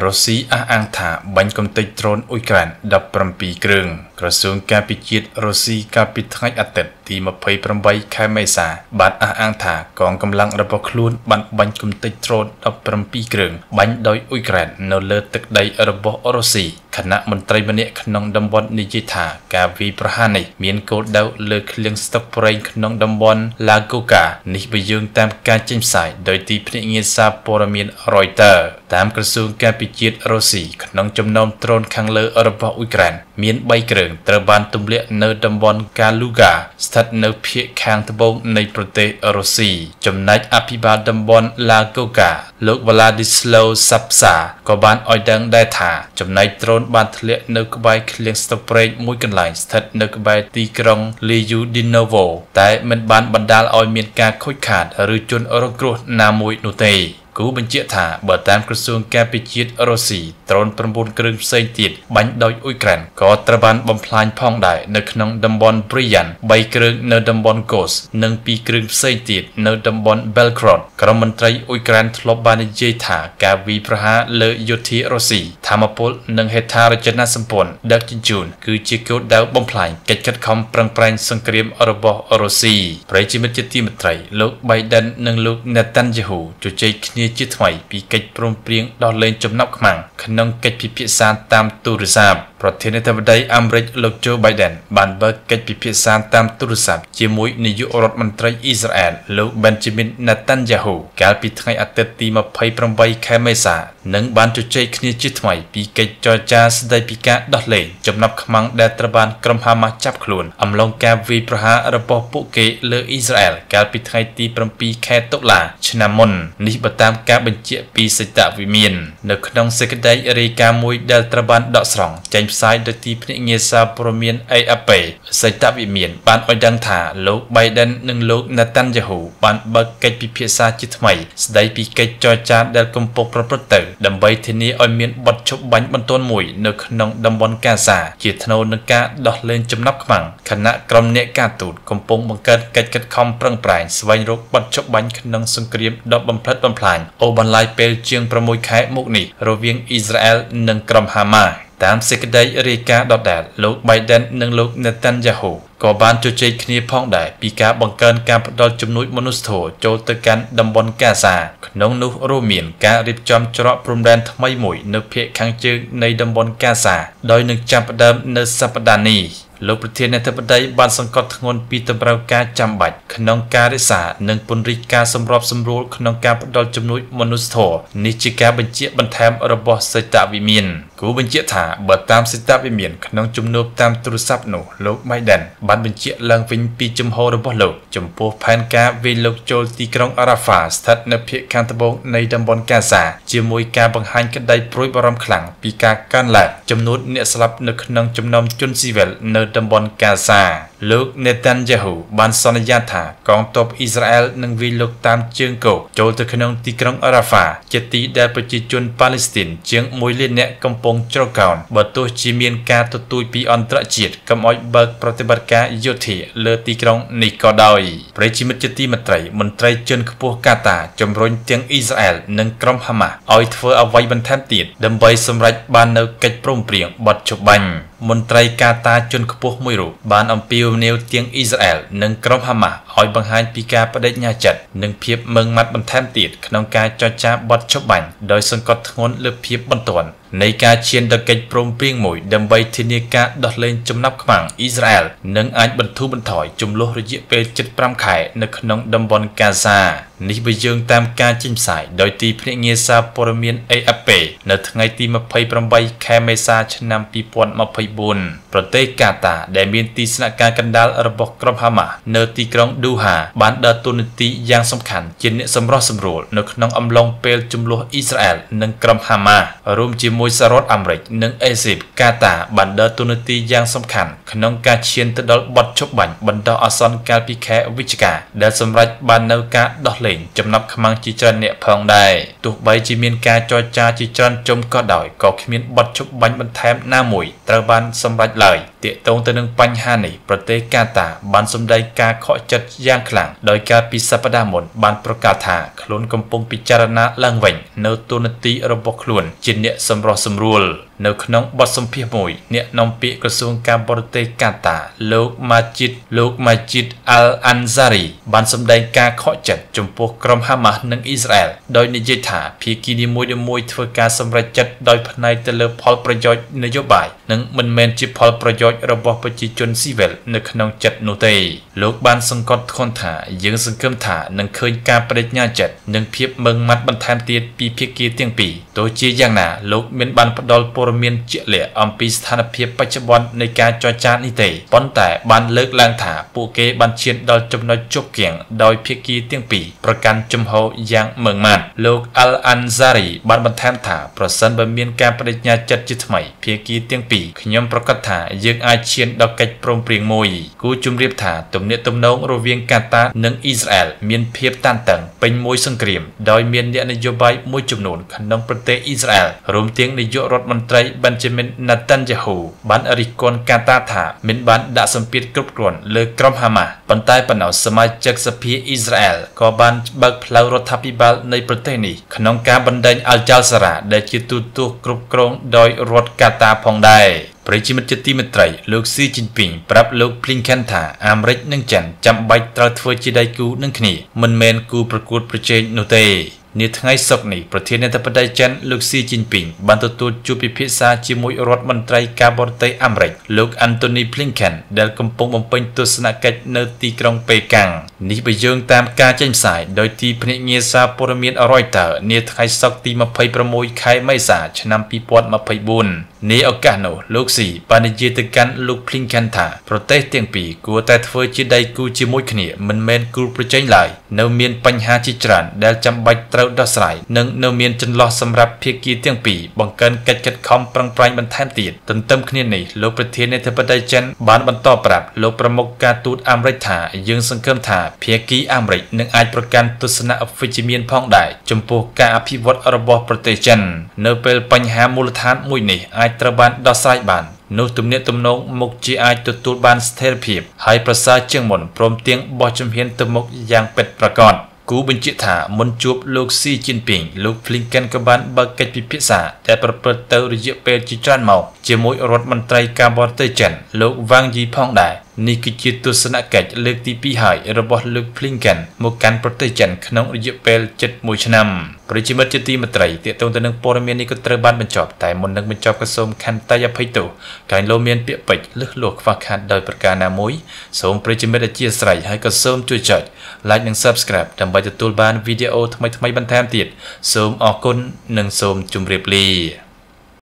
រុស្ស៊ីអះអាងថាបាញ់កំទេចដ្រូនអ៊ុយក្រែន17គ្រឿងក្រសួងការពិជាតិរុស្ស៊ីកាលពីថ្ងៃអាទិត្យទី28ខែមេសាបានអះអាងថាកងកម្លាំងរបស់ខ្លួនបានបាញ់កំទេចដ្រូន17គ្រឿងបាញ់ដោយអ៊ុយក្រែននៅលើទឹកដីរបស់រុស្ស៊ី គណៈមន្ត្រីម្នាក់ក្នុងតំបន់និយាយថាការវាយប្រហារនេះមានគោលដៅលើឃ្លាំងស្តុកប្រេងក្នុងតំបន់ Lagoka នេះបើយោងតាមការចេញផ្សាយដោយទីភ្នាក់ងារសារព័ត៌មាន Reuters តាមក្រសួងការពិជាតិរុស្ស៊ីក្នុងចំណោមដ្រូនខាងលើរបស់អ៊ុយក្រែនមាន3គ្រឿងត្រូវបានទម្លាក់នៅតំបន់ Kaluga ស្ថិតនៅភាគខាងត្បូងនៃប្រទេសរុស្ស៊ីចំណែកអភិបាលតំបន់ Lagoka លោក Vladislav Sapsa ក៏បានឲ្យដឹងដែរថាចំណែកដ្រូនបានធ្លាក់នៅក្បែរឃ្លាំងស្តុកប្រេងមួយកន្លែងស្ថិតនៅក្បែរទីក្រុង Lyudinovo តែមិនបានបណ្ដាលឲ្យមានការខូចខាត ឬជនរងគ្រោះណាមួយនោះទេ គូបញ្ជាក់ថាបើតាមក្រសួងការពិជាតិរុស្ស៊ីដ្រូន9គ្រឿងផ្សេងទៀតបាញ់ដោយអ៊ុយក្រែនក៏ត្រូវបានបំផ្លាញផងដែរនៅក្នុងតំបន់ Bryan 3គ្រឿងនៅតំបន់ Kos និង2គ្រឿងផ្សេងទៀតនៅតំបន់ Belgorod ក្រុមមន្ត្រីអ៊ុយក្រែនធ្លាប់បាននិយាយថាការវាយប្រហារលើយោធារុស្ស៊ីធម្មពលនិងហេដ្ឋារចនាសម្ព័ន្ធដឹកជញ្ជូនគឺជាគោលដៅបំផ្លាញកិច្ចខិតខំប្រឹងប្រែងសង្គ្រាមរបស់រុស្ស៊ីប្រតិមិត្តជាទីមេត្រីលោក Biden និងលោក Netanyahu ជជែកគ្នាជាថ្មីពីកិច្ចព្រមព្រៀងដោះលែងចំណាប់ខ្មាំង ក្នុងកិច្ចពិភាក្សាតាមទូរស័ព្ទប្រធានាធិបតីអាមេរិកលោក Joe Biden បានបើកកិច្ចពិភាក្សាតាមទូរស័ព្ទជាមួយនាយករដ្ឋមន្ត្រីអ៊ីស្រាអែលលោក Benjamin Netanyahu កាលពីថ្ងៃអាទិត្យទី28ខែមេសានិងបានជជែកគ្នាជាថ្មីពីកិច្ចចរចាស្តីពីការដោះលែងចំណាប់ខ្មាំងដែលត្រូវបានក្រុមហាម៉ាស់ចាប់ខ្លួនអំឡុងការវាយប្រហាររបស់ពួកគេលើអ៊ីស្រាអែលកាលពីថ្ងៃទី7ខែតុលាឆ្នាំមុននេះបើតាមការបញ្ជាក់ពីសេចក្តីវិមាននៅក្នុងសេចក្តីរាយការណ៍មួយដែលត្រូវបានដកស្រង់ចេញផ្សាយដោយទីភ្នាក់ងារសារព័ត៌មាន AFP សេចក្តីវិមានបានឲ្យដឹងថាលោក Biden និងលោក Netanyahu បានបើកកិច្ចពិភាក្សាជាថ្មី ស្តីពីកិច្ចចរចាដែលកំពុងប្រព្រឹត្តទៅដើម្បីធានាឲ្យមានបទឈប់បាញ់បន្ទាន់មួយនៅក្នុងតំបន់កាហ្សាជាថ្នូរនឹងការដោះលែងចំណាប់ខ្មាំងគណៈក្រុមអ្នកការទូតកំពុងបង្កើតកិច្ចខិតខំប្រឹងប្រែងស្វែងរកបទឈប់បាញ់ក្នុងសង្គ្រាមដ៏បំផ្លិចបំផ្លាញអូបន្លាយពេលជាង6ខែមកនេះរវាងអ៊ីស្រាអែលនិងក្រុមហាម៉ាតាមសេចក្តីរាយការណ៍ដដែលលោក Biden និងលោក Netanyahu ក៏បានជជែកគ្នាផងដែរពីការបង្កើនការផ្តល់ជំនួយមនុស្សធម៌ចូលទៅកាន់តំបន់កាហ្សាក្នុងនោះរួមមានការរៀបចំច្រកព្រំដែនថ្មីមួយ នៅភាគខាងជើងនៃតំបន់កាហ្សាដោយនឹងចាប់ផ្ដើមនៅសប្តាហ៍នេះ លោកប្រធានាធិបតីបានសង្កត់ធ្ងន់ពីតម្រូវការចាំបាច់ក្នុងការរក្សានិងពង្រីកការសម្របសម្រួលក្នុងការផ្តល់ជំនួយមនុស្សធម៌នេះជាការបញ្ជាក់បន្ថែមរបស់សេតវិមាន គូបញ្ជាក់ថាបើតាមសេតវិមានក្នុងជំនួបតាមទូរស័ព្ទនោះលោក Biden បានបញ្ជាក់ឡើងវិញពីជំហររបស់លោកចំពោះផែនការវាយលោកចូលទីក្រុង Rafah ស្ថិតនៅភាគខាងត្បូងនៃតំបន់កាហ្សាជាមួយការបង្ហាញក្តីព្រួយបារម្ភខ្លាំងពីការកើនឡើងចំនួនអ្នកស្លាប់នៅក្នុងចំណោមជនស៊ីវិលនៅតំបន់កាហ្សា លោក Netanyahu បានសន្យាថាកងទ័ពអ៊ីស្រាអែលនឹងវាយលុកតាមជើងគោកចូលទៅក្នុងទីក្រុង Rafah ជាទីដែលប្រជាជនប៉ាឡេស្ទីនជាង1លាននាក់កំពុងជ្រកកោនបើទោះជាមានការទទូចពីអន្តរជាតិកុំឲ្យបើកប្រតិបត្តិការយោធាលើទីក្រុងនេះក៏ដោយប្រជាមិត្តជាទីមេត្រីមន្ត្រីជនខ្ពស់កាតាជំរុញទាំងអ៊ីស្រាអែលនិងក្រុមហាម៉ាស់ឲ្យធ្វើអ្វីបន្ថែមទៀតដើម្បីសម្រេចបាននូវកិច្ចព្រមព្រៀងបទជបាញ់ មន្ត្រីកាតាជនខ្ពស់មួយរូបបានអំពាវនាវទាំងអ៊ីស្រាអែលនិងក្រុមហាម៉ាស់ឲ្យបង្ហាញពីការបដិញ្ញាចិត្តនិងភាពម៉ឺងម៉ាត់បន្ថែមទៀតក្នុងការចរចាបទជបាញ់ដោយសង្កត់ធ្ងន់លើភាពបន្ទាន់ នៃការឈានទៅកិច្ចព្រមព្រៀងមួយដើម្បីធានាការដោះលែងចំណាប់ខ្មាំងអ៊ីស្រាអែលនិងអាចបន្ធូរបន្ថយចំនួនរយៈពេល75ខែនៅក្នុងតំបន់កាហ្សានេះបើយើងតាមការចេញផ្សាយដោយទីភ្នាក់ងារសារព័ត៌មាន AFP នៅថ្ងៃទី28ខែមេសាឆ្នាំ2024ប្រទេសកាតាដែលមានទីស្នាក់ការកណ្ដាលរបស់ក្រុមហាម៉ាស់នៅទីក្រុងឌូហាបានដើរតួនាទីយ៉ាងសំខាន់ជាអ្នកសម្រុះសម្រួលនៅក្នុងអំឡុងពេលជំលោះអ៊ីស្រាអែលនិងក្រុមហាម៉ាស់រួមជាមួយជាមួយសហរដ្ឋអាមេរិកនិងអេស៊ីបកាតាបានដើរតួនាទីយ៉ាងសំខាន់ក្នុងការឈានទៅដល់បទជប់បាញ់បណ្ដោះអាសន្នកាលពីខែវិច្ឆិកាដែលសម្រេចបាននៅការដោះលែងចំណាប់ខ្មាំងជាច្រើនអ្នកផងដែរទោះបីជាមានការចរចាជាច្រើនជុំក៏ដោយក៏គ្មានបទជប់បាញ់បន្ថែមណាមួយត្រូវបានសម្រេចឡើយទាក់ទងទៅនឹងបញ្ហានេះប្រទេសកាតាបានសម្ដែងការខកចិត្តយ៉ាងខ្លាំងដោយការពីសប្តាហ៍មុនបានប្រកាសថាខ្លួនកំពុងពិចារណាឡើងវិញនៅទូនាទីរបស់ខ្លួនជាអ្នកសម្រោះសម្រួលនៅក្នុងបទសម្ភាសន៍មួយអ្នកនាំពាក្យក្រសួងការបរទេសកាតាលោកម៉ាជីតលោកម៉ាជីតអាល់អាន់ហ្សារីបានសម្ដែងការខកចិត្តចំពោះក្រុមហាម៉ាស់និងអ៊ីស្រាអែលដោយនិយាយថាភាគីនីមួយៗធ្វើការសម្រេចចិត្តដោយផ្នែកទៅលើផលប្រយោជន៍នយោបាយនិងមិនមែនជាផលប្រយោជន៍របស់ប្រជាជនស៊ីវិលនៅក្នុងចិត្តនោះទេលោកបានសង្កត់ធ្ងន់ថាយើងសង្ឃឹមថានឹងឃើញការបដិញ្ញាចិត្តនិងភាពម៉ឺងម៉ាត់បន្ថែមទៀតពីភាគីទាំងពីរទោះជាយ៉ាងណាលោកមានបានផ្ដល់ព័ត៌មានជាក់លាក់អំពីស្ថានភាពបច្ចុប្បន្ននៃការចរចានេះទេប៉ុន្តែបានលើកឡើងថាពួកគេបានឈានដល់ចំណុចជោគគៀងដោយភាគីទាំងពីរប្រកាន់ជំហរយ៉ាងម៉ឺងម៉ាត់លោក Al Anzari បានបន្ថែមថាប្រសិនបើមានការបដិញ្ញាចិត្តជាថ្មីភាគីទាំងពីរខ្ញុំប្រកាសថាយើងអាចឈានដល់កិច្ចព្រមព្រៀងមួយគូជម្រាបថាទំនាក់ទំនងរវាងកាតានិងអ៊ីស្រាអែលមានភាពតានតឹងពេញមួយសង្គ្រាមដោយមានអ្នកនយោបាយមួយចំនួនក្នុងប្រទេសអ៊ីស្រាអែលរួមទាំងនាយករដ្ឋមន្ត្រី Benjamin Netanyahu បានរិះគន់កាតាថាមិនបានដាក់សម្ពាធគ្រប់គ្រាន់លើក្រុមហាម៉ាស់ប៉ុន្តែប៉ុណ្ណោះសមាជិកសភាអ៊ីស្រាអែលក៏បានបើកផ្លូវរដ្ឋាភិបាលនៃប្រទេសនេះក្នុងការបណ្ដេញអាល់ចាល់សារ៉ាដែលជាទូតគ្រប់គ្រងដោយរដ្ឋកាតាផងដែរប្រិយមិត្តជាទីមេត្រីលោកស៊ីជីនពីងប្រាប់លោក Blinken ថាអាមេរិកនិងចិនចាំបាច់ត្រូវធ្វើជាដៃគូនឹងគ្នាមិនមែនគូប្រកួតប្រជែងនោះទេ នាថ្ងៃសុក្រនេះប្រធានាធិបតីចិនលោកស៊ីជីនពីងបានទទួលជួបពិភាក្សាជាមួយរដ្ឋមន្ត្រីការបរទេសអាមេរិកលោក Anthony Blinken ដែលកំពុងបំពេញទស្សនកិច្ចនៅទីក្រុងប៉េកាំង នេះបើយោងតាមការចេញផ្សាយដោយទីភ្នាក់ងារសារព័ត៌មាន Reuters នាថ្ងៃសុក្រទី26ខែមេសាឆ្នាំ2024នាឱកាសនោះលោកស៊ីបាននិយាយទៅកាន់លោក Blinken ថាប្រទេសទាំងពីរគួរតែធ្វើជាដៃគូជាមួយគ្នាមិនមែនគូប្រជែងឡើយនៅមានបញ្ហាជាច្រើនដែលចាំបាច់ត្រូវដោះស្រាយនិងនៅមានចន្លោះសម្រាប់ភាគីទាំងពីរបង្កើនកិច្ចខិតខំប្រឹងប្រែងបន្ថែមទៀតទន្ទឹមគ្នានេះលោកប្រធានាធិបតីចិនបានបន្តប្រាប់លោកប្រមុខការទូតអាមេរិកថាយើងសង្ឃឹមថាភាគីអាមេរិកនឹងអាចប្រកាន់ទស្សនៈវិជ្ជមានផងដែរចំពោះការអភិវឌ្ឍរបស់ប្រទេសចិន នៅពេលបញ្ហាមូលដ្ឋានមួយនេះអាចត្រូវបានដោះស្រាយបាននោះទំនាក់ទំនងមុខជាអាចទទួលបានស្ថិរភាពហើយប្រសើរជាងមុនព្រមទាំងបោះជំហានទៅមុខយ៉ាងពិតប្រាកដគូបញ្ជាក់ថាមុនជួបលោកស៊ីជីនពីងលោក Blinken ក៏បានបើកកិច្ចពិភាក្សាដែលប្រព្រឹត្តទៅរយៈពេលជាច្រើនមកជាមួយរដ្ឋមន្ត្រីការបរទេសចិនលោកវ៉ាងយីផងដែរនេះគឺជាទស្សនកិច្ចលើកទី2ហើយរបស់លោក Blinken មកកាន់ប្រទេសចិនក្នុងរយៈពេល7ឆ្នាំប្រជាមិត្តជាទីមេត្រីទាក់ទងទៅនឹងព័ត៌មាននេះក៏ត្រូវបានបញ្ចប់តែមុននឹងបញ្ចប់ក៏សូមខន្តីអភ័យទោសកាលលោកមានពាក្យពេចន៍លឹះលួសខ្វះខាតដោយប្រការណាមួយសូមប្រជាមិត្តអធិស្ឋានហើយក៏សូមជួយចុច like និង subscribe ដើម្បីទទួលបានវីដេអូថ្មីៗបន្ថែមទៀតសូមអរគុណនិងសូមជម្រាបលា